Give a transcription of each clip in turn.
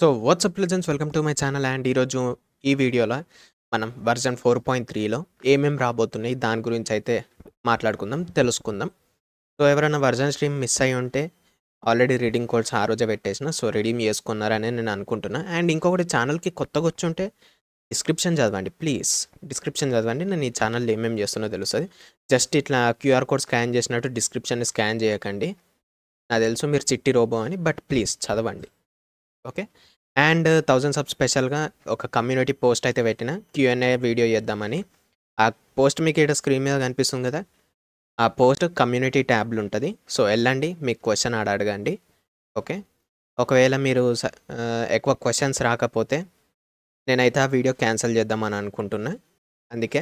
So what's up legends welcome to my channel and ఈరోజు ఈ వీడియోలో మనం వర్జన్ ఫోర్ పాయింట్ త్రీలో ఏమేమి రాబోతున్నాయి దాని గురించి అయితే మాట్లాడుకుందాం తెలుసుకుందాం. సో ఎవరైనా వర్జన్ స్ట్రీమ్ మిస్ అయి ఉంటే ఆల్రెడీ రీడింగ్ కోడ్స్ ఆ రోజే పెట్టేసిన సో రెడీమ్ చేసుకున్నారని నేను అనుకుంటున్నా. అండ్ ఇంకొకటి ఛానల్కి కొత్తగా వచ్చి ఉంటే డిస్క్రిప్షన్ చదవండి ప్లీజ్ డిస్క్రిప్షన్ చదవండి నేను ఈ ఛానల్లో ఏమేమి చేస్తున్నో తెలుస్తుంది. జస్ట్ ఇట్లా క్యూఆర్ కోడ్ స్కాన్ చేసినట్టు డిస్క్రిప్షన్ స్కాన్ చేయకండి. నాకు తెలుసు మీరు చిట్టి రోబో అని బట్ ప్లీజ్ చదవండి. ఓకే? అండ్ థౌజండ్ సబ్ స్పెషల్గా ఒక కమ్యూనిటీ పోస్ట్ అయితే పెట్టిన. క్యూఎన్ఏ వీడియో చేద్దామని. ఆ పోస్ట్ మీకు ఇక్కడ స్క్రీన్ మీద కనిపిస్తుంది కదా? ఆ పోస్ట్ కమ్యూనిటీ ట్యాబ్లు ఉంటుంది. సో వెళ్ళండి మీకు క్వశ్చన్ ఆడ అడగండి. ఓకే? ఒకవేళ మీరు ఎక్కువ క్వశ్చన్స్ రాకపోతే నేనైతే ఆ వీడియో క్యాన్సిల్ చేద్దామని అనుకుంటున్నా. అందుకే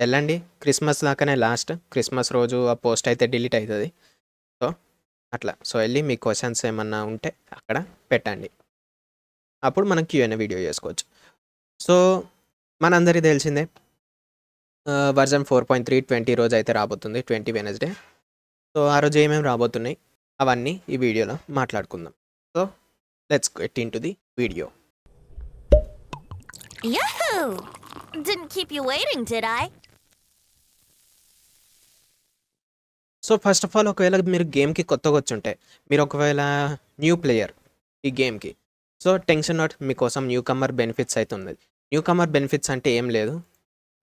వెళ్ళండి. Christmas దాకానే last. క్రిస్మస్ రోజు ఆ పోస్ట్ అయితే డిలీట్ అవుతుంది. సో అట్లా. సో వెళ్ళి మీ క్వశ్చన్స్ ఏమన్నా ఉంటే అక్కడ పెట్టండి. అప్పుడు మనం క్యూఎన్ఏ వీడియో చేసుకోవచ్చు సో మనందరికీ తెలిసిందే version four point three twenty రోజు అయితే రాబోతుంది ట్వంటీ వెనస్డే సో ఆ రోజు ఏమేమి రాబోతున్నాయి అవన్నీ ఈ వీడియోలో మాట్లాడుకుందాం so let's get in to the video Yahoo! Didn't keep you waiting, did I? So first of all ఒకవేళ మీరు గేమ్కి కొత్తగా వచ్చి ఉంటే మీరు ఒకవేళ న్యూ ప్లేయర్ ఈ గేమ్కి సో టెన్షన్ నాట్ మీకోసం న్యూ కమర్ బెనిఫిట్స్ అయితే ఉన్నది న్యూ కమర్ బెనిఫిట్స్ అంటే ఏం లేదు.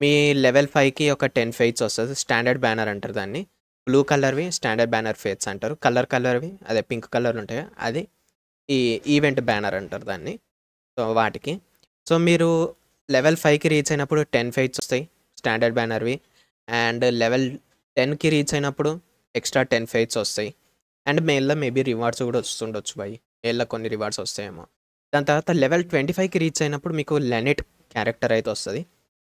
మీ లెవెల్ ఫైవ్కి ఒక టెన్ ఫెయిట్స్ వస్తుంది. స్టాండర్డ్ బ్యానర్ అంటారు దాన్ని. బ్లూ కలర్వి స్టాండర్డ్ బ్యానర్ ఫేట్స్ అంటారు. కలర్ కలర్వి అదే పింక్ కలర్ ఉంటాయి. అది ఈ ఈవెంట్ బ్యానర్ అంటారు దాన్ని. సో వాటికి. సో మీరు లెవెల్ ఫైవ్కి రీచ్ అయినప్పుడు టెన్ ఫైట్స్ వస్తాయి స్టాండర్డ్ బ్యానర్వి. అండ్ లెవెల్ టెన్కి రీచ్ అయినప్పుడు ఎక్స్ట్రా టెన్ ఫైట్స్ వస్తాయి. అండ్ మెయిల్లో మేబీ రివార్డ్స్ కూడా వస్తుండొచ్చు బై మెయిల్లో కొన్ని రివార్డ్స్ వస్తాయేమో. దాని తర్వాత లెవెల్ ట్వంటీ ఫైవ్కి రీచ్ అయినప్పుడు మీకు లెనెట్ క్యారెక్టర్ అయితే వస్తుంది.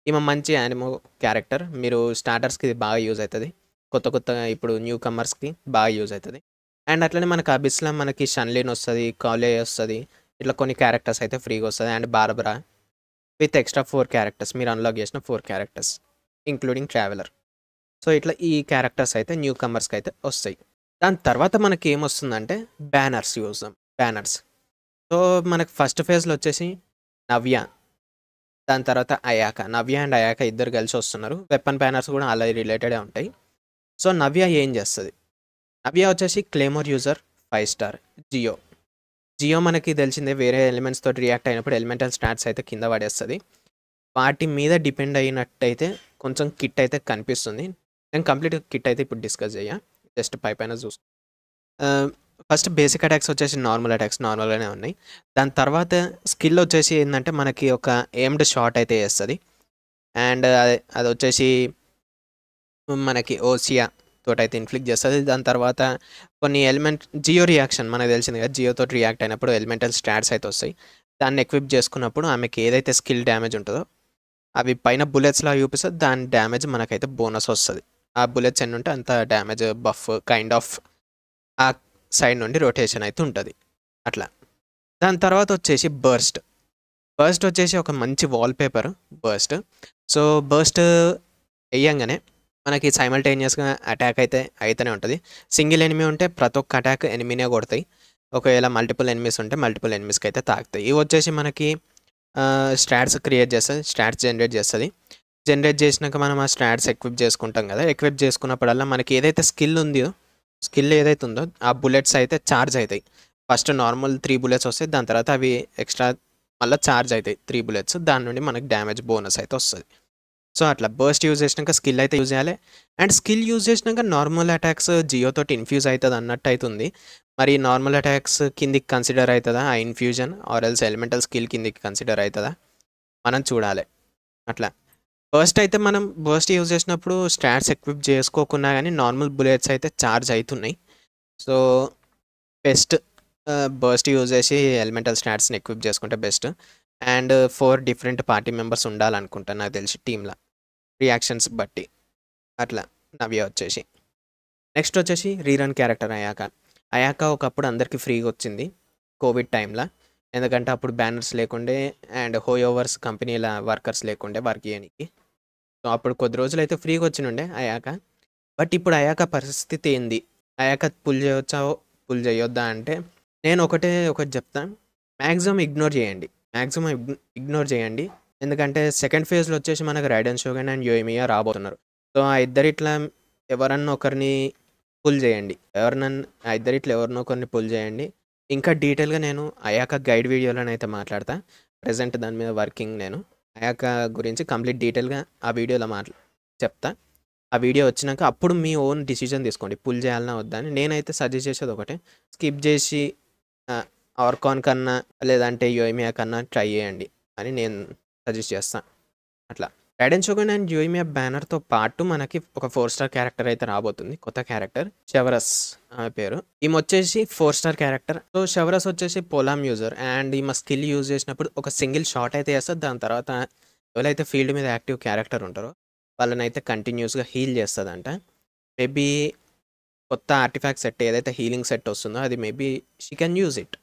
ఈమె మంచి యానిమో క్యారెక్టర్. మీరు స్టార్టర్స్కి ఇది బాగా యూజ్ అవుతుంది కొత్త కొత్త ఇప్పుడు న్యూ కమర్స్కి బాగా యూజ్ అవుతుంది అండ్ అట్లనే మనకి అబిస్లో మనకి షన్లిన్ వస్తుంది కాలే వస్తుంది. ఇట్లా కొన్ని క్యారెక్టర్స్ అయితే ఫ్రీగా వస్తుంది. And Barbara with extra four characters. మీరు అన్లాక్ చేసిన four characters including traveller. So ఇట్లా ఈ క్యారెక్టర్స్ అయితే న్యూ కమర్స్కి అయితే వస్తాయి. దాని తర్వాత మనకి ఏమొస్తుందంటే బ్యానర్స్ యూజ్. బ్యానర్స్. సో మనకు ఫస్ట్ ఫేజ్లో వచ్చేసి నవ్య దాని తర్వాత అయాక నవ్య అండ్ అయాక ఇద్దరు కలిసి వస్తున్నారు. వెపన్ బ్యానర్స్ కూడా అలా రిలేటెడే ఉంటాయి. సో నవ్య ఏం చేస్తుంది? నవ్య వచ్చేసి claymore user five star Geo Geo మనకి తెలిసిందే వేరే ఎలిమెంట్స్ తోటి రియాక్ట్ అయినప్పుడు ఎలిమెంటల్ స్టాట్స్ అయితే కింద పడేస్తుంది. వాటి మీద డిపెండ్ అయినట్టయితే కొంచెం కిట్ అయితే కనిపిస్తుంది. నేను కంప్లీట్ కిట్ అయితే ఇప్పుడు డిస్కస్ చేయ జస్ట్ పై పైన ఫస్ట్ బేసిక్ అటాక్స్ వచ్చేసి నార్మల్ అటాక్స్ నార్మల్గానే ఉన్నాయి. దాని తర్వాత స్కిల్ వచ్చేసి ఏంటంటే మనకి ఒక ఎయిమ్డ్ షాట్ అయితే వేస్తుంది. అండ్ అది అది వచ్చేసి మనకి ఓసియా తోటి అయితే ఇన్ఫ్లిక్ట్ చేస్తుంది. దాని తర్వాత కొన్ని ఎలిమెంట్ జియో రియాక్షన్ మనకు తెలిసింది కదా జియోతో రియాక్ట్ అయినప్పుడు ఎలిమెంటల్ స్టాట్స్ అయితే వస్తాయి. దాన్ని ఎక్విప్ చేసుకున్నప్పుడు ఆమెకి ఏదైతే స్కిల్ డ్యామేజ్ ఉంటుందో అవి పైన బుల్లెట్స్లా చూపిస్తుంది దాని డ్యామేజ్ మనకైతే బోనస్ వస్తుంది. ఆ బుల్లెట్స్ ఎన్ని ఉంటే అంత డ్యామేజ్ బఫ్ కైండ్ ఆఫ్ ఆ సైడ్ నుండి రొటేషన్ అయితే ఉంటుంది. అట్లా. దాని తర్వాత వచ్చేసి బర్స్ట్. బర్స్ట్ వచ్చేసి ఒక మంచి వాల్పేపర్ బర్స్ట్. సో బర్స్ట్ వేయంగానే మనకి సైమల్టేనియస్గా అటాక్ అయితే అయితేనే ఉంటుంది. సింగిల్ ఎనిమీ ఉంటే ప్రతి ఒక్క అటాక్ ఎనిమీనే కొడతాయి. ఒకవేళ మల్టిపుల్ ఎనిమీస్ ఉంటే మల్టిపుల్ ఎనిమీస్కి అయితే తాకుతాయి. ఇవి వచ్చేసి మనకి స్టాట్స్ క్రియేట్ చేస్తుంది స్టాట్స్ జనరేట్ చేస్తుంది. జనరేట్ చేసినాక మనం ఆ స్టాట్స్ ఎక్విప్ చేసుకుంటాం కదా. ఎక్విప్ చేసుకున్నప్పుడల్లా మనకి ఏదైతే స్కిల్ ఉందో స్కిల్ ఏదైతే ఉందో ఆ బుల్లెట్స్ అయితే ఛార్జ్ అవుతాయి ఫస్ట్ నార్మల్ త్రీ బుల్లెట్స్ వస్తాయి. దాని తర్వాత అవి ఎక్స్ట్రా మళ్ళీ ఛార్జ్ అవుతాయి త్రీ బుల్లెట్స్. దాని నుండి మనకి డ్యామేజ్ బోనస్ అయితే వస్తుంది. సో అట్లా బర్స్ట్ యూజ్ చేసినాక స్కిల్ అయితే యూజ్ చేయాలి. అండ్ స్కిల్ యూజ్ చేసినాక నార్మల్ అటాక్స్ జియోతో ఇన్ఫ్యూజ్ అవుతుంది అన్నట్టు అవుతుంది మరి నార్మల్ అటాక్స్ కిందికి కన్సిడర్ అవుతుందా ఆ infusion? Or else elemental skill కిందికి కన్సిడర్ అవుతుందా మనం చూడాలి. అట్లా. ఫస్ట్ అయితే మనం బర్స్ట్ యూజ్ చేసినప్పుడు స్టాట్స్ ఎక్విప్ చేసుకోకున్నా కానీ నార్మల్ బుల్లెట్స్ అయితే ఛార్జ్ అవుతున్నాయి సో బెస్ట్ బర్స్ట్ యూజ్ చేసి ఎలిమెంటల్ స్టాట్స్ని ఎక్విప్ చేసుకుంటే best and four different party members ఉండాలనుకుంటా నాకు తెలిసి టీంలో రియాక్షన్స్ బట్టి. అట్లా నవ్య వచ్చేసి. నెక్స్ట్ వచ్చేసి రీరన్ క్యారెక్టర్ అయ్యాక. అయ్యాక ఒకప్పుడు అందరికీ ఫ్రీగా వచ్చింది కోవిడ్ టైంలో ఎందుకంటే అప్పుడు బ్యానర్స్ లేకుండే అండ్ హోయోవర్స్ కంపెనీల వర్కర్స్ లేకుండే వర్క్ చేయడానికి అప్పుడు కొద్ది రోజులు అయితే ఫ్రీగా వచ్చినుండే అయ్యాక. బట్ ఇప్పుడు అయ్యాక పరిస్థితి ఏంది? అయ్యాక పుల్ చేయవచ్చా పుల్ చేయొద్దా అంటే నేను ఒకటే ఒకటి చెప్తాను మ్యాక్సిమం ఇగ్నోర్ చేయండి. మ్యాక్సిమం ఇగ్నోర్ చేయండి. ఎందుకంటే సెకండ్ ఫేజ్లో వచ్చేసి మనకు రైడన్ షోగన్ అండ్ యోమియా రాబోతున్నారు. సో ఆ ఇద్దరిట్లా ఎవరన్నా ఒకరిని పుల్ చేయండి. ఎవరినన్నా ఆ ఇద్దరిట్లా ఎవరినో ఒకరిని పుల్ చేయండి. ఇంకా డీటెయిల్గా నేను అయాక గైడ్ వీడియోలోనైతే మాట్లాడతా. ప్రజెంట్ దాని మీద వర్కింగ్ నేను. అయాక గురించి కంప్లీట్ డీటెయిల్గా ఆ వీడియోలో మాట్లా చెప్తా. ఆ వీడియో వచ్చినాక అప్పుడు మీ ఓన్ డిసిజన్ తీసుకోండి. పుల్ చేయాలన్నా వద్దని నేనైతే సజెస్ట్ చేసేది ఒకటే. స్కిప్ చేసి ఆర్కాన్ కన్నా లేదంటే యోమియా కన్నా ట్రై చేయండి అని నేను సజెస్ట్ చేస్తాను అట్లా. రైడెన్ షోగన్ అండ్ యోయిమియా బ్యానర్తో పాటు మనకి ఒక ఫోర్ స్టార్ క్యారెక్టర్ అయితే రాబోతుంది. కొత్త క్యారెక్టర్ షెవరస్ ఆమె పేరు. ఈమె వచ్చేసి four star character so Chevreuse వచ్చేసి పోలామ్ యూజర్ అండ్ ఈమె స్కిల్ యూజ్ చేసినప్పుడు ఒక సింగిల్ షాట్ అయితే వేస్తుంది దాని తర్వాత ఎవరైతే ఫీల్డ్ మీద యాక్టివ్ క్యారెక్టర్ ఉంటారో వాళ్ళని అయితే కంటిన్యూస్గా హీల్ చేస్తుందంట. మేబీ కొత్త ఆర్టిఫాక్ట్ సెట్ ఏదైతే హీలింగ్ సెట్ వస్తుందో అది maybe she can use it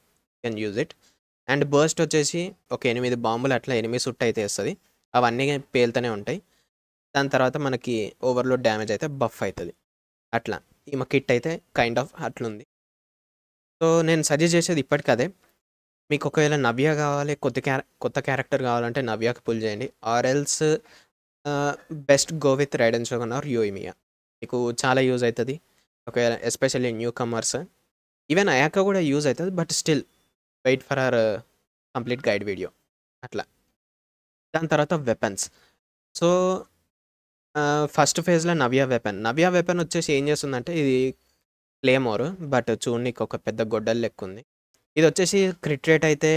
can use it and burst వచ్చేసి ఒక ఎనిమిది బాంబులు అట్లా ఎనిమిది సుట్ అయితే వేస్తుంది అవన్నీ పేలుతూనే ఉంటాయి. దాని తర్వాత మనకి ఓవర్లోడ్ డ్యామేజ్ అయితే బఫ్ అవుతుంది అట్లా. ఈమె కిట్ అయితే కైండ్ ఆఫ్ అట్లుంది. సో నేను సజెస్ట్ చేసేది ఇప్పటికదే మీకు ఒకవేళ నవ్య కావాలి కొత్త క్యార కొత్త క్యారెక్టర్ కావాలంటే నవ్యాకి పుల్ చేయండి. Or else best go with Raiden Shogun or Yoimiya మీకు చాలా యూజ్ అవుతుంది ఒకవేళ ఎస్పెషల్లీ న్యూ కమర్స్ ఈవెన్ అయాక కూడా యూజ్ అవుతుంది but still wait for our complete guide video అట్లా. దాని తర్వాత వెపన్స్ సో ఫస్ట్ ఫేజ్లో నవ్య వెపన్ నవ్య వెపన్ వచ్చేసి ఏం చేస్తుందంటే ఇది క్లేమోర్ బట్ చూడనికి ఒక పెద్ద గొడ్డలు లెక్క ఉంది. ఇది వచ్చేసి క్రిట్ రేట్ అయితే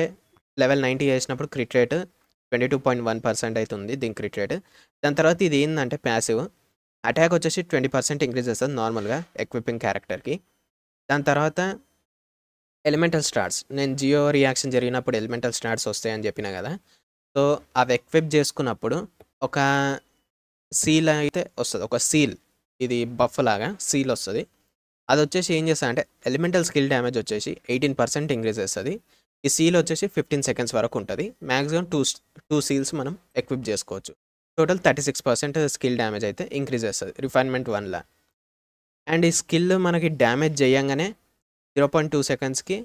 లెవెల్ నైంటీ చేసినప్పుడు crit rate twenty two point one percent అవుతుంది దీని క్రిట్ రేట్ దాని తర్వాత ఇది ఏంటంటే ప్యాసివ్ అటాక్ వచ్చేసి ట్వంటీ పర్సెంట్ ఇంక్రీజ్ చేస్తుంది నార్మల్గా ఎక్విపింగ్ క్యారెక్టర్కి దాని తర్వాత ఎలిమెంటల్ స్టార్ట్స్ నేను జియో రియాక్షన్ జరిగినప్పుడు ఎలిమెంటల్ స్టార్ట్స్ వస్తాయని చెప్పిన కదా సో అవి ఎక్విప్ చేసుకున్నప్పుడు ఒక సీల్ అయితే వస్తుంది. ఒక సీల్. ఇది బఫ్ లాగా సీల్ వస్తుంది. అది వచ్చేసి ఏం చేస్తా అంటే ఎలిమెంటల్ స్కిల్ డ్యామేజ్ వచ్చేసి ఎయిటీన్ పర్సెంట్ ఇంక్రీజ్ చేస్తుంది. ఈ సీల్ వచ్చేసి ఫిఫ్టీన్ సెకండ్స్ వరకు ఉంటుంది. మ్యాక్సిమం టూ టూ సీల్స్ మనం ఎక్విప్ చేసుకోవచ్చు. Total thirty six percent skill damage అయితే ఇంక్రీజ్ చేస్తుంది. రిఫైన్మెంట్ వన్లా అండ్ ఈ స్కిల్ మనకి డ్యామేజ్ చేయంగానే జీరో పాయింట్ టూ సెకండ్స్కి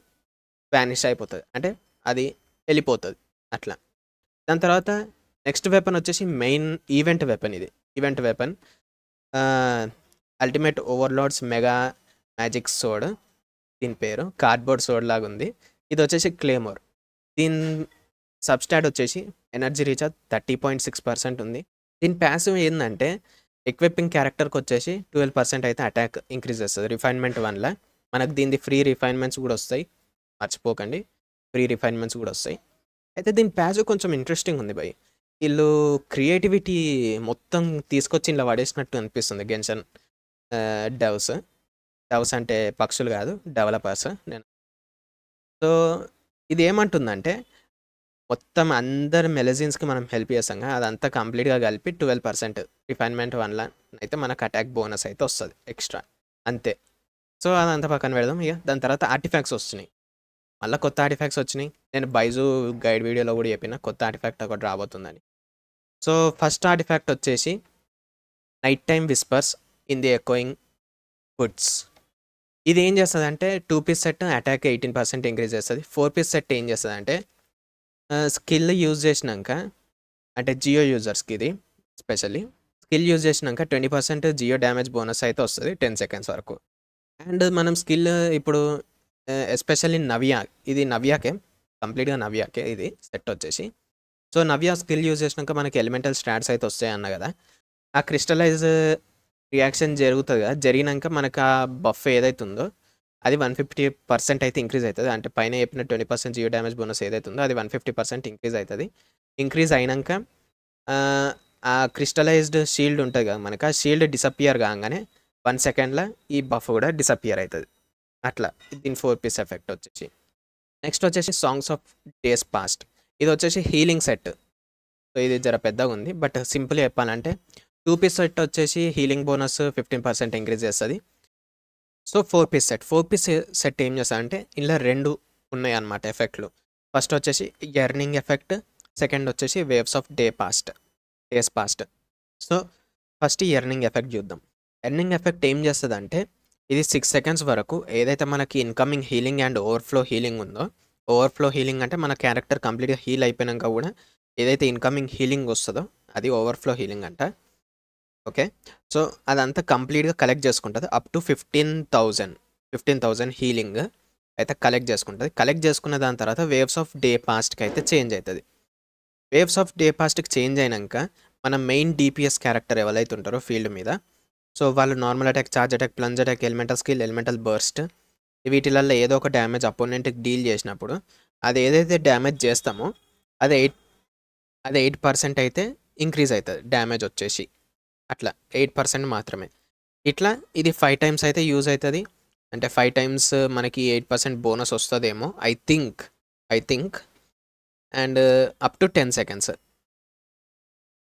వ్యానిష్ అయిపోతుంది. అంటే అది వెళ్ళిపోతుంది. అట్లా. దాని తర్వాత నెక్స్ట్ వెపన్ వచ్చేసి మెయిన్ ఈవెంట్ వెపన్ ఇది. Event weapon ultimate overloads mega magic sword దీని పేరు కార్డ్బోర్డ్ సోడ్ లాగా ఉంది. ఇది వచ్చేసి క్లేమోర్ దీని సబ్స్టాట్ వచ్చేసి energy recharge thirty point six percent ఉంది. దీని ప్యాసివ్ ఏంటంటే ఎక్విప్పింగ్ క్యారెక్టర్కి వచ్చేసి ట్వెల్వ్ పర్సెంట్ అయితే అటాక్ ఇంక్రీజ్ చేస్తుంది. రిఫైన్మెంట్ వన్లా. మనకు దీనిది ఫ్రీ రిఫైన్మెంట్స్ కూడా వస్తాయి. మర్చిపోకండి. ఫ్రీ రిఫైన్మెంట్స్ కూడా వస్తాయి. అయితే దీని ప్యాసివ్ కొంచెం ఇంట్రెస్టింగ్ ఉంది భయ్. వీళ్ళు క్రియేటివిటీ మొత్తం తీసుకొచ్చి ఇలా పడేసినట్టు అనిపిస్తుంది గెన్షన్ డవ్స్ డవ్స్ అంటే పక్షులు కాదు డెవలపర్స్ నేను సో ఇది ఏమంటుందంటే మొత్తం అందరు మెలజిన్స్కి మనం హెల్ప్ చేస్తాం కదా అదంతా కంప్లీట్గా కలిపి ట్వెల్వ్ పర్సెంట్ రిఫైన్మెంట్ వన్లా అయితే మనకు అటాక్ బోనస్ అయితే వస్తుంది ఎక్స్ట్రా అంతే. సో అదంతా పక్కన పెడదాం. ఇక దాని తర్వాత ఆర్టిఫాక్ట్స్ వస్తున్నాయి. మళ్ళీ కొత్త ఆర్టిఫాక్ట్స్ వచ్చినాయి. నేను బైజు గైడ్ వీడియోలో కూడా చెప్పిన కొత్త ఆర్టిఫాక్ట్ ఒకటి రాబోతుందని. సో ఫస్ట్ ఆర్టిఫాక్ట్ వచ్చేసి night time whispers in the echoing woods ఇది ఏం చేస్తుంది అంటే two piece set attack eighteen percent increase చేస్తుంది. ఫోర్ పీస్ సెట్ ఏం చేస్తుంది అంటే స్కిల్ యూజ్ చేసినాక అంటే జియో యూజర్స్కి ఇది స్పెషల్లీ స్కిల్ యూజ్ చేసినాక twenty percent geo damage bonus అయితే వస్తుంది టెన్ సెకండ్స్ వరకు. అండ్ మనం స్కిల్ ఇప్పుడు ఎస్పెషల్లీ నవ్యా ఇది నవ్యాకే కంప్లీట్గా నవ్యాకే ఇది సెట్ వచ్చేసి. సో నవ్యా స్కిల్ యూజ్ చేసినాక మనకి ఎలిమెంటల్ స్టాట్స్ అయితే వస్తాయి అన్న కదా. ఆ క్రిస్టలైజ్ రియాక్షన్ జరుగుతుంది కదా. జరిగినాక మనకు ఆ బఫ్ ఏదైతే ఉందో అది వన్ ఫిఫ్టీ పర్సెంట్ అయితే ఇంక్రీజ్ అవుతుంది అంటే పైన చెప్పిన twenty percent geo damage bonus ఏదైతే ఉందో అది వన్ ఫిఫ్టీ పర్సెంట్ ఇంక్రీజ్ అవుతుంది ఇంక్రీజ్ అయినాక ఆ క్రిస్టలైజ్డ్ షీల్డ్ ఉంటుంది కదా మనకు ఆ షీల్డ్ డిసప్పియర్ కాగానే వన్ సెకండ్లో ఈ బఫ్ కూడా డిసప్పియర్ అవుతుంది అట్లా దీని ఫోర్ పీస్ ఎఫెక్ట్ వచ్చేసి. నెక్స్ట్ వచ్చేసి సాంగ్స్ ఆఫ్ డేస్ పాస్ట్. ఇది వచ్చేసి హీలింగ్ సెట్. సో ఇది జర పెద్దగా ఉంది బట్ సింపుల్ చెప్పాలంటే టూ పీస్ సెట్ వచ్చేసి healing bonus fifteen percent increase చేస్తుంది. So four piece set. Four piece set ఏం చేస్తారంటే ఇందులో రెండు ఉన్నాయి అన్నమాట ఎఫెక్ట్లు. ఫస్ట్ వచ్చేసి ఎర్నింగ్ ఎఫెక్ట్ సెకండ్ వచ్చేసి waves of day past days past. So first earning effect చూద్దాం. ఎర్నింగ్ ఎఫెక్ట్ ఏం చేస్తుంది అంటే ఇది సిక్స్ సెకండ్స్ వరకు ఏదైతే మనకి incoming healing and overflow healing ఉందో ఓవర్‌ఫ్లో హీలింగ్ అంటే మన క్యారెక్టర్ కంప్లీట్‌గా హీల్ అయిపోయినాక కూడా ఏదైతే ఇన్‌కమింగ్ హీలింగ్ వస్తుందో అది ఓవర్‌ఫ్లో హీలింగ్ అంట. ఓకే. సో, అదంతా కంప్లీట్‌గా కలెక్ట్ చేసుకుంటుంది అప్ టు 15,000 15,000 హీలింగ్ అయితే కలెక్ట్ చేసుకుంటుంది కలెక్ట్ చేసుకున్న దాని తర్వాత వేవ్స్ ఆఫ్ డే పాస్ట్‌కి అయితే చేంజ్ అవుతుంది వేవ్స్ ఆఫ్ డే పాస్ట్‌కి చేంజ్ అయినాక మన మెయిన్ డీపీఎస్ క్యారెక్టర్ ఎవరైతే ఉంటారో ఫీల్డ్ మీద సో, వాళ్ళు normal attack, charge attack, plunge attack, elemental skill, elemental burst వీటిలల్లో ఏదో ఒక డ్యామేజ్ అపోనెంట్‌కి డీల్ చేసినప్పుడు అది ఏదైతే డ్యామేజ్ చేస్తామో అది ఎయిట్ అది ఎయిట్ పర్సెంట్ అయితే ఇంక్రీజ్ అవుతుంది డ్యామేజ్ వచ్చేసి. అట్లా ఎయిట్ పర్సెంట్ మాత్రమే. ఇట్లా ఇది ఫైవ్ టైమ్స్ అయితే యూజ్ అవుతుంది అంటే ఫైవ్ టైమ్స్ మనకి ఎయిట్ పర్సెంట్ బోనస్ వస్తుందేమో I think. I think. And up to 10 seconds.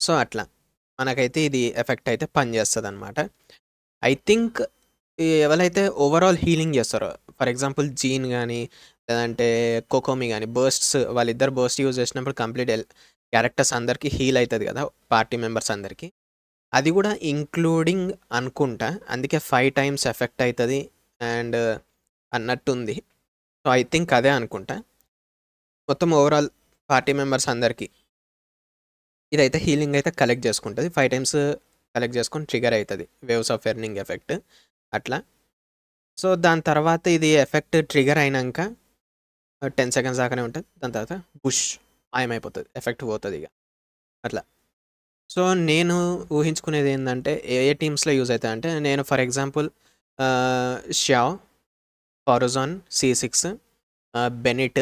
So, అట్లా. మనకైతే ఇది ఎఫెక్ట్ అయితే పనిచేస్తదనమాట. ఐ థింక్ ఎవరైతే ఓవరాల్ హీలింగ్ చేస్తారో ఫర్ ఎగ్జాంపుల్ జీన్ కానీ లేదంటే కోకోమి కానీ బర్స్ట్స్ వాళ్ళిద్దరు బర్స్ట్ యూజ్ చేసినప్పుడు కంప్లీట్ క్యారెక్టర్స్ అందరికీ హీల్ అవుతుంది కదా! పార్టీ మెంబర్స్ అందరికీ అది కూడా ఇంక్లూడింగ్ అనుకుంటా. అందుకే ఫైవ్ టైమ్స్ ఎఫెక్ట్ అవుతుంది అండ్ అన్నట్టుంది. సో, ఐ థింక్ అదే అనుకుంటా. మొత్తం ఓవరాల్ పార్టీ మెంబర్స్ అందరికి ఇదైతే హీలింగ్ అయితే కలెక్ట్ చేసుకుంటుంది ఫైవ్ టైమ్స్ కలెక్ట్ చేసుకొని ట్రిగర్ అవుతుంది వేవ్స్ ఆఫ్ ఎర్నింగ్ ఎఫెక్ట్ అట్లా. సో, దాని తర్వాత ఇది ఎఫెక్ట్ ట్రిగర్ అయినాక టెన్ సెకండ్స్ దాకానే ఉంటుంది దాని తర్వాత బుష్ మాయమైపోతుంది ఎఫెక్ట్ పోతుంది ఇక అట్లా. సో, నేను ఊహించుకునేది ఏంటంటే ఏ ఏ టీమ్స్‌లో యూజ్ అయితదంటే నేను for example షావ్, ఫారోజాన్ C six Bennett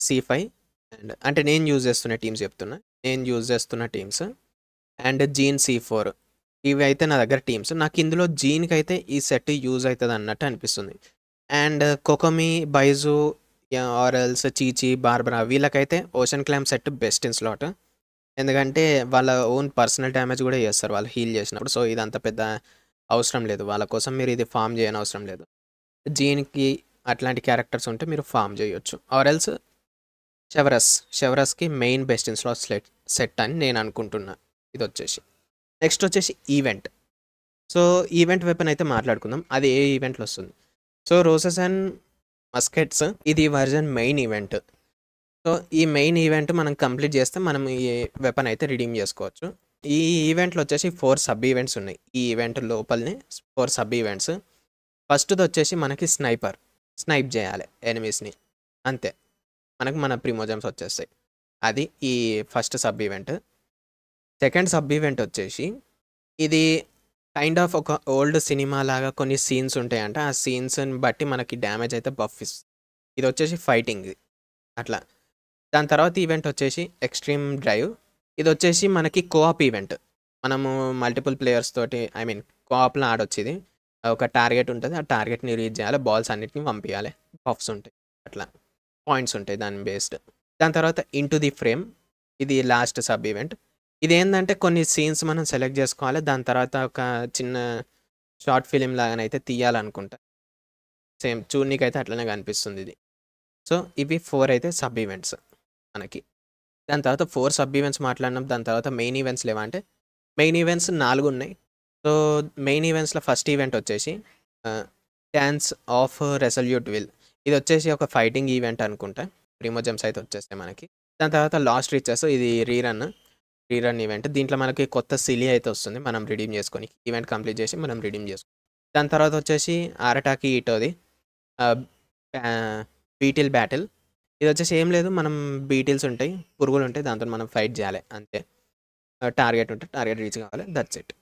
సి5 అండ్ అంటే నేను యూజ్ చేస్తున్న టీమ్స్ చెప్తున్నా. నేను యూజ్ చేస్తున్న టీమ్స్ అండ్ జీన్ సి4 ఇవి అయితే నా దగ్గర టీమ్స్. నాకు ఇందులో జీన్కి అయితే ఈ సెట్ యూజ్ అవుతుంది అన్నట్టు అనిపిస్తుంది. అండ్ కోకోమి, బైజు ఆరల్స్ చీచి బార్బరా వీళ్ళకైతే ocean clam set best in slot. ఎందుకంటే వాళ్ళ ఓన్ పర్సనల్ డ్యామేజ్ కూడా చేస్తారు వాళ్ళు హీల్ చేసినప్పుడు. సో, ఇది అంత పెద్ద అవసరం లేదు. వాళ్ళ కోసం మీరు ఇది ఫార్మ్ చేయనవసరం లేదు. జీన్‌కి అట్లాంటి క్యారెక్టర్స్ ఉంటే మీరు ఫామ్ చేయొచ్చు. Or else Chevreuse. షెవరస్‌కి main best in slot slot set అని నేను అనుకుంటున్నా. ఇదొచ్చేసి. నెక్స్ట్ వచ్చేసి ఈవెంట్. సో, ఈవెంట్ వెపన్ అయితే మాట్లాడుకుందాం. అది ఏ ఈవెంట్‌లో వస్తుంది. సో, రోసెస్ అండ్ మస్కెట్స్ ఇది వర్జన్ మెయిన్ ఈవెంట్. సో, ఈ మెయిన్ ఈవెంట్ మనం కంప్లీట్ చేస్తే మనం ఈ వెపన్ అయితే రిడీమ్ చేసుకోవచ్చు. ఈ ఈవెంట్‌లో వచ్చేసి ఫోర్ సబ్ ఈవెంట్స్ ఉన్నాయి. ఈ ఈవెంట్ లోపలనే ఫోర్ సబ్ ఈవెంట్స్. ఫస్ట్‌ది వచ్చేసి మనకి స్నైపర్. స్నైప్ చేయాలి ఎనిమీస్‌ని. అంతే. మనకు మన ప్రిమోజమ్స్ వచ్చేస్తాయి. అది ఈ first sub event. Second sub event వచ్చేసి ఇది కైండ్ ఆఫ్ ఒక ఓల్డ్ సినిమా లాగా కొన్ని సీన్స్ ఉంటాయంట. ఆ సీన్స్‌ని బట్టి మనకి డ్యామేజ్ అయితే బఫ్ ఇది వచ్చేసి ఫైటింగ్‌ది. అట్లా. దాని తర్వాత ఈవెంట్ వచ్చేసి ఎక్స్‌ట్రీమ్ డ్రైవ్. ఇది వచ్చేసి మనకి కోఆప్ ఈవెంట్. మనము మల్టిపుల్ ప్లేయర్స్ తోటి ఐ మీన్ కోఆప్‌లో ఆడొచ్చేది ఒక టార్గెట్ ఉంటుంది ఆ టార్గెట్‌ని రీచ్ చేయాలి. బాల్స్ అన్నిటిని పంపించాలి పఫ్స్ ఉంటాయి. అట్లా. పాయింట్స్ ఉంటాయి దాని బేస్డ్. దాని తర్వాత ఇంటూ ది ఫ్రేమ్. ఇది లాస్ట్ సబ్ ఈవెంట్. ఏంటంటే కొన్ని సీన్స్ మనం సెలెక్ట్ చేసుకోవాలి. దాని తర్వాత ఒక చిన్న షార్ట్ ఫిలిం లాగానైతే తీయాలనుకుంటా. సేమ్ చూడనీకైతే అట్లనే కనిపిస్తుంది ఇది. సో, ఇవి ఫోర్ అయితే సబ్ ఈవెంట్స్ మనకి. దాని తర్వాత ఫోర్ సబ్ ఈవెంట్స్ మాట్లాడినాం. దాని తర్వాత మెయిన్ ఈవెంట్స్ లేవా అంటే మెయిన్ ఈవెంట్స్ నాలుగు ఉన్నాయి. సో, మెయిన్ ఈవెంట్స్‌లో ఫస్ట్ ఈవెంట్ వచ్చేసి డ్యాన్స్ ఆఫ్ రెసల్యూట్ విల్. ఇది వచ్చేసి ఒక ఫైటింగ్ ఈవెంట్ అనుకుంటా. ప్రిమోజెమ్స్ అయితే వచ్చేస్తాయి మనకి. దాని తర్వాత లాస్ట్ రీచెస్ ఇది రీరన్. Rerun event. దీంట్లో మనకి కొత్త సిలీ అయితే వస్తుంది. మనం రిడీమ్ చేసుకొని ఈవెంట్ కంప్లీట్ చేసి మనం రిడీమ్ చేసుకో దాని తర్వాత వచ్చేసి ఆరటాకి ఈటోది. Beetle battle. ఇది వచ్చేసి ఏం లేదు. మనం బీటిల్స్ ఉంటాయి. పురుగులు ఉంటాయి. దాంతో మనం ఫైట్ చేయాలి అంతే. టార్గెట్ ఉంటే టార్గెట్ రీచ్ కావాలి. That's it.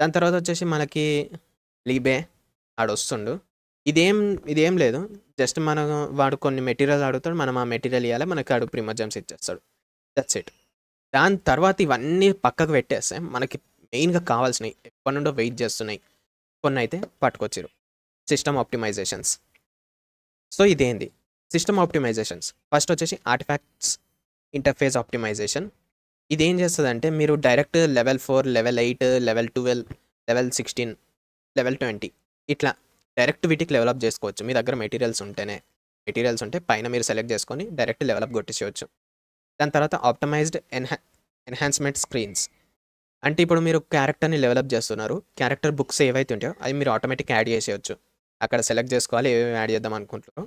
దాని తర్వాత వచ్చేసి మనకి లీబే ఆడొస్తుండు. ఇదేం ఇదేం లేదు. జస్ట్ మనం వాడు కొన్ని మెటీరియల్ అడుగుతాడు. మనం ఆ మెటీరియల్ ఇవ్వాలి మనకి ఆడు ప్రిమర్జెన్స్ ఇచ్చేస్తాడు. That's it. దాని తర్వాత ఇవన్నీ పక్కకు పెట్టేస్తే మనకి మెయిన్‌గా కావాల్సినవి ఎప్పటి నుండో వెయిట్ చేస్తున్నాయి. కొన్ని అయితే పట్టుకొచ్చారు సిస్టమ్ ఆప్టిమైజేషన్స్. సో, ఇదేంది? System optimisations. ఫస్ట్ వచ్చేసి ఆర్టిఫాక్ట్స్ ఇంటర్ఫేస్ ఆప్టిమైజేషన్. ఇదేం చేస్తుందంటే మీరు direct level four level eight level 12, level 16, level 20 ఇట్లా డైరెక్ట్ వీటికి లెవెల్ చేసుకోవచ్చు. మీ దగ్గర మెటీరియల్స్ ఉంటేనే. మెటీరియల్స్ ఉంటే పైన మీరు సెలెక్ట్ చేసుకొని డైరెక్ట్ డెవలప్ కొట్టించవచ్చు దాని తర్వాత ఆప్టమైజ్డ్ ఎన్హా ఎన్హాన్స్‌మెంట్ స్క్రీన్స్. అంటే ఇప్పుడు మీరు క్యారెక్టర్‌ని డెవలప్ చేస్తున్నారు. క్యారెక్టర్ బుక్స్ ఏవైతే ఉంటాయో అవి మీరు ఆటోమేటిక్ యాడ్ చేసేయొచ్చు. అక్కడ సెలెక్ట్ చేసుకోవాలి. ఏవేవి యాడ్ చేద్దాం అనుకుంటున్నారో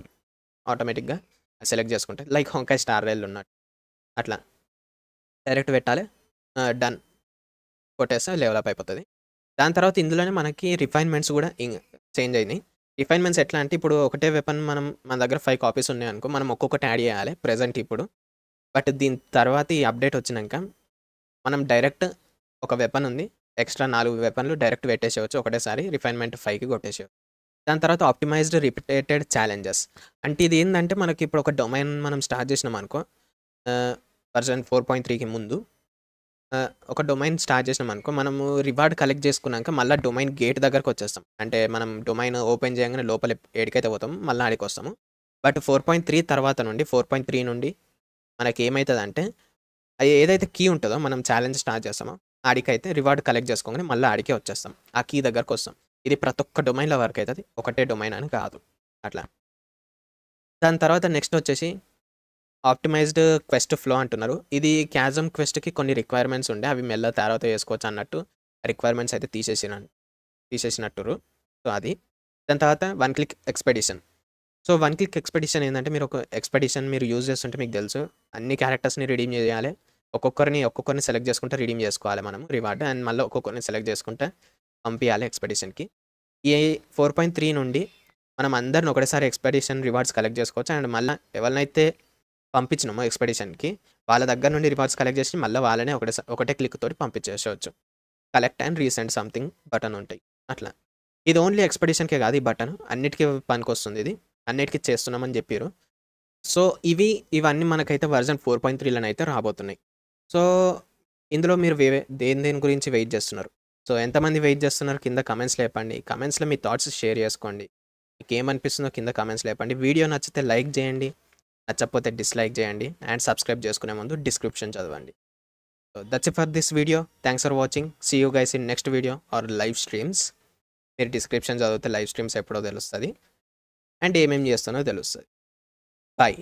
ఆటోమేటిక్‌గా సెలెక్ట్ చేసుకుంటే లైక్ హోంకాయ స్టార్ రైల్ ఉన్నట్టు అట్లా డైరెక్ట్ పెట్టాలి డన్ కొట్టేస్తే డెవలప్ అయిపోతుంది దాని తర్వాత ఇందులోనే మనకి రిఫైన్మెంట్స్ కూడా చేంజ్ అయినాయి. రిఫైన్మెంట్స్ ఎట్లా అంటే ఇప్పుడు ఒకటే వెపన్ మనం మన దగ్గర ఫైవ్ కాపీస్ ఉన్నాయి అనుకో మనం ఒక్కొక్కటి యాడ్ చేయాలి ప్రజెంట్ ఇప్పుడు. బట్ దీని తర్వాత ఈ అప్డేట్ వచ్చినాక మనం డైరెక్ట్ ఒక వెపన్ ఉంది ఎక్స్ట్రా నాలుగు వెపన్లు డైరెక్ట్ పెట్టేసేయచ్చు ఒకటేసారి రిఫైన్మెంట్ ఫైవ్కి కొట్టేసేయచ్చు. దాని తర్వాత ఆప్టిమైజ్డ్ రిపిటేటెడ్ ఛాలెంజెస్ అంటే ఇది ఏంటంటే మనకి ఇప్పుడు ఒక డొమైన్ మనం స్టార్ట్ చేసినాం అనుకో వర్జన్ ఫోర్ పాయింట్ త్రీకి ముందు ఒక డొమైన్ స్టార్ట్ చేసినాం అనుకో మనము రివార్డ్ కలెక్ట్ చేసుకున్నాక మళ్ళీ డొమైన్ గేట్ దగ్గరకు వచ్చేస్తాం. అంటే మనం డొమైన్ ఓపెన్ చేయగానే లోపల ఏడికైతే పోతాం మళ్ళీ ఆడికి వస్తాము. బట్ ఫోర్ పాయింట్ త్రీ తర్వాత నుండి ఫోర్ పాయింట్ త్రీ నుండి మనకి ఏమవుతుంది అంటే అది ఏదైతే కీ ఉంటుందో మనం ఛాలెంజ్ స్టార్ట్ చేస్తామో ఆడికైతే రివార్డ్ కలెక్ట్ చేసుకోగానే మళ్ళీ ఆడికే వచ్చేస్తాం. ఆ కీ దగ్గరకు వస్తాం. ఇది ప్రతి ఒక్క డొమైన్లో వర్క్ అవుతుంది. ఒకటే డొమైన్ అని కాదు. అట్లా. దాని తర్వాత నెక్స్ట్ వచ్చేసి ఆప్టిమైజ్డ్ క్వెస్ట్ ఫ్లో అంటున్నారు. ఇది క్యాజమ్ క్వెస్ట్కి కొన్ని రిక్వైర్మెంట్స్ ఉండే అవి మెల్ల తర్వాత వేసుకోవచ్చు అన్నట్టు రిక్వైర్మెంట్స్ అయితే తీసేసిన తీసేసినట్టురు. సో అది. దాని తర్వాత one click expedition. So one click expedition ఏంటంటే మీరు ఒక ఎక్స్పెడిషన్ మీరు యూజ్ చేస్తుంటే మీకు తెలుసు అన్ని క్యారెక్టర్స్ని రిడీమ్ చేయాలి. ఒక్కొక్కరిని ఒక్కొక్కరిని సెలెక్ట్ చేసుకుంటే రిడీమ్ చేసుకోవాలి మనం రివార్డ్. అండ్ మళ్ళీ ఒక్కొక్కరిని సెలెక్ట్ చేసుకుంటే పంపించాలి ఎక్స్పెడిషన్కి. ఈ ఫోర్ పాయింట్ త్రీ నుండి మనం అందరిని ఒకటేసారి ఎక్స్పెడిషన్ రివార్డ్స్ కలెక్ట్ చేసుకోవచ్చు. అండ్ మళ్ళీ ఎవరినైతే పంపించినాము ఎక్స్పెడిషన్కి. వాళ్ళ దగ్గర నుండి రివార్డ్స్ కలెక్ట్ చేసి మళ్ళీ వాళ్ళనే ఒకటే ఒకటే క్లిక్ తోటి పంపించేసేవచ్చు collect and recent something button ఉంటాయి. అట్లా. ఇది ఓన్లీ ఎక్స్పెడిషన్కే కాదు ఈ బటన్. అన్నిటికీ పనికొస్తుంది ఇది. అన్నిటికీ చేస్తున్నామని చెప్పారు సో ఇవి ఇవన్నీ మనకైతే వర్జన్ ఫోర్ పాయింట్ త్రీలను అయితే రాబోతున్నాయి. సో ఇందులో మీరు వే దేని దేని గురించి వెయిట్ చేస్తున్నారు? సో ఎంతమంది వెయిట్ చేస్తున్నారు? కింద కమెంట్స్లో చెప్పండి కమెంట్స్లో మీ థాట్స్ షేర్ చేసుకోండి. మీకు ఏమనిపిస్తుందో కింద కమెంట్స్లో చెప్పండి వీడియో నచ్చితే లైక్ చేయండి. నచ్చకపోతే డిస్లైక్ చేయండి అండ్ సబ్స్క్రైబ్ చేసుకునే ముందు డిస్క్రిప్షన్ చదవండి. So that's for this video thanks for watching see you guys in next video or live streams మీరు డిస్క్రిప్షన్ చదివితే లైవ్ స్ట్రీమ్స్ ఎప్పుడో తెలుస్తుంది. అండ్ ఏమేమి చేస్తానో తెలుస్తుంది. బాయ్